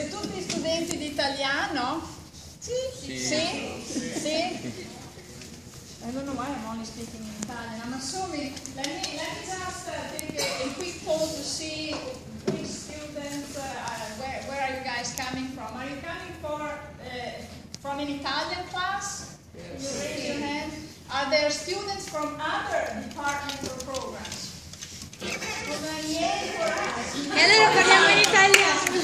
Siete tutti studenti di italiano? Sì? Sì? Sì? sì? I don't know why I'm only speaking in Italian. I'm assuming, let me, let me just uh, take a, a, quick poll to see which students, uh, where, where are you guys coming from? Are you coming for, uh, from an Italian class? Yes. You raise your hand. Are there students from other departments or programs? Allora parliamo in italiano.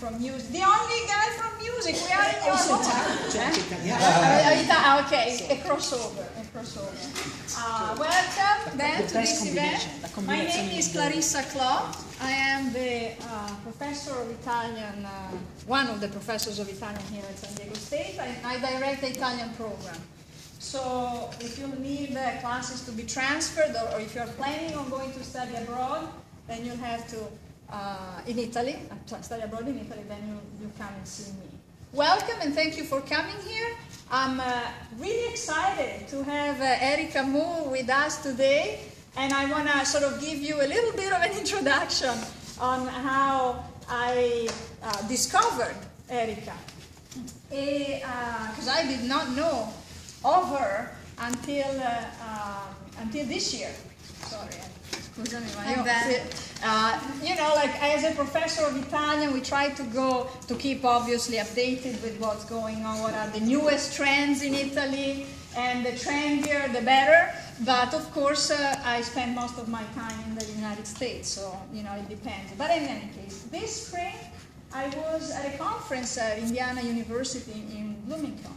From music. The only guy from music. We are in your home. Uh, okay, a crossover. A crossover. Uh, welcome then to this event. My name is Clarissa Clo. I am the uh, professor of Italian, uh, one of the professors of Italian here at San Diego State. I, I direct the Italian program. So if you need uh, classes to be transferred or, or, if you're planning on going to study abroad, then you'll have to, uh, in Italy, uh, study abroad in Italy, then you, you come and see me. Welcome and thank you for coming here. I'm uh, really excited to have uh, Erica Mou with us today. And I want to sort of give you a little bit of an introduction on how I uh, discovered Erica. Because I did not know of her until, uh, uh, until this year. Sorry. Uh, you know, like as a professor of Italian, we try to go to keep obviously updated with what's going on, what are the newest trends in Italy, and the trendier the better. But of course, uh, I spend most of my time in the United States, so you know it depends. But in any case, this spring I was at a conference at Indiana University in Bloomington,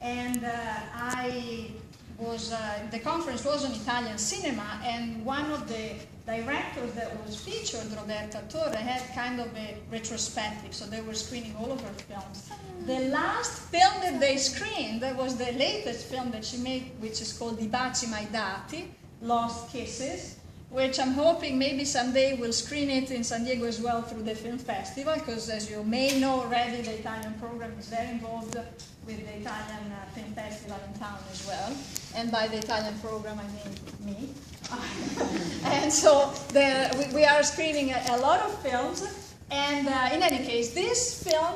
and uh, I was uh, the conference was on Italian cinema, and one of the directors that was featured, Roberta Torre, had kind of a retrospective, so they were screening all of her films. The last film that they screened that was the latest film that she made, which is called Di Baci Mai Dati, Lost Kisses, which I'm hoping maybe someday we'll screen it in San Diego as well through the film festival, because as you may know already, the Italian program is very involved with the Italian uh, film festival in town as well. And by the Italian program, I mean me. and so the, we, we, are screening a, a, lot of films. And uh, in any case, this film,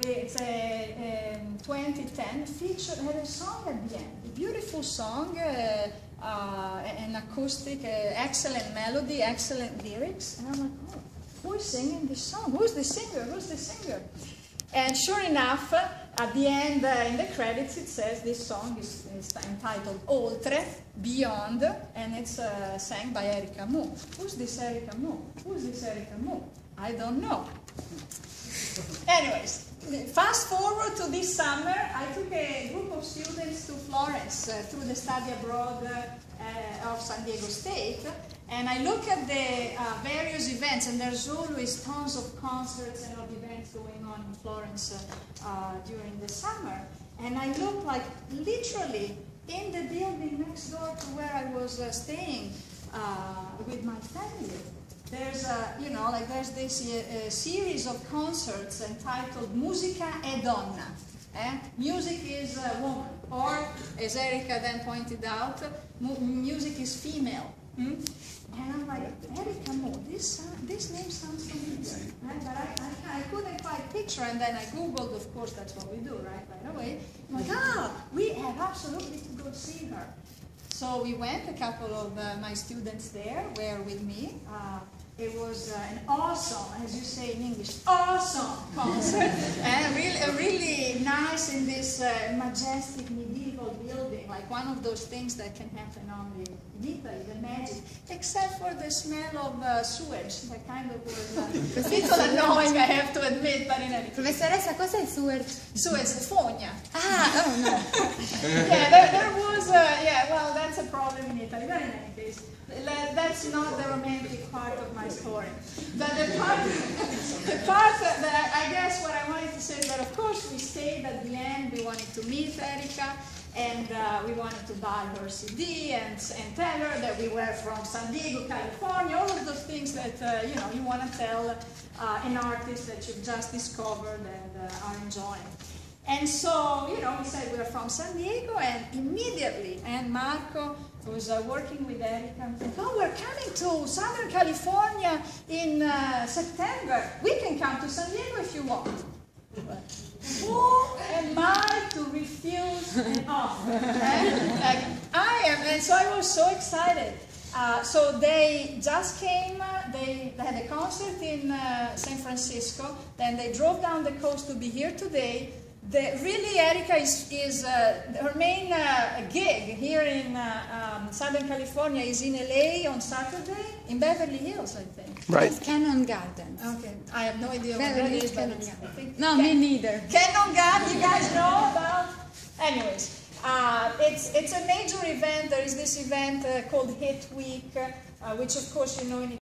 it's a, a 2010, featured, had a song at the end, a beautiful song. Uh, uh, acoustic, uh, excellent melody, excellent lyrics. And I'm like, oh, who is singing this song? Who's the singer? Who's the singer? And sure enough, at the end, uh, in the credits, it says this song is, is entitled Oltre, Beyond, and it's uh, sang by Erica Mou. Who's this Erica Mou? Who's this Erica Mou? I don't know. Anyways, fast forward to this summer, I took a group of students to Florence uh, through the study abroad uh, of San Diego State, and I look at the uh, various events, and there's always tons of concerts and of events going on in Florence uh, uh, during the summer, and I look like literally in the building next door to where I was uh, staying with my family there's a, you know, like there's this uh, series of concerts entitled Musica e Donna. Eh? Music is a woman, or as Erica then pointed out, music is female. Hmm? And I'm like, Erica Mou, this, uh, this name sounds familiar. Right? But I, I, I, couldn't quite picture, and then I Googled, of course, that's what we do, right? Right away. I'm like, ah, we have absolutely to go see her. So we went, a couple of uh, my students there were with me. Uh, it was uh, an awesome, as you say in English, awesome concert. and really, really nice in this uh, majestic medieval building, like one of those things that can happen only in Italy, the magic, except for the smell of uh, sewage, that kind of was uh, a little annoying, I have to admit, but in any case. Professoressa, cos'è il sewage? Sewage, fogna. Ah, oh no. yeah, there, there was, uh, yeah, well, that's a problem in Italy, but in any case. That's not the romantic story. But the part, the part that I, guess what I wanted to say is that of course we stayed at the end, we wanted to meet Erica, and uh, we wanted to buy her CD and, and tell her that we were from San Diego, California, all of those things that uh, you know you want to tell uh, an artist that you've just discovered and uh, are enjoying. And so, you know, we said we are from San Diego, and immediately, and Marco was uh, working with Erica and said, oh, we're coming to Southern California in uh, September. We can come to San Diego if you want. Who am I to refuse an offer? Like, I am, and so I was so excited. Uh, so they just came, uh, they, they had a concert in uh, San Francisco, then they drove down the coast to be here today. The, really, Erica is, is uh, her main uh, gig here in uh, um, Southern California is in LA on Saturday, in Beverly Hills, I think. Right. It's Cannon Gardens. Okay, I have no idea what Beverly that Hills but Cannon Gardens. No, Can- me neither. Cannon Gun, you guys know about? Anyways, uh, it's, it's a major event. There is this event uh, called Hit Week, uh, which of course you know in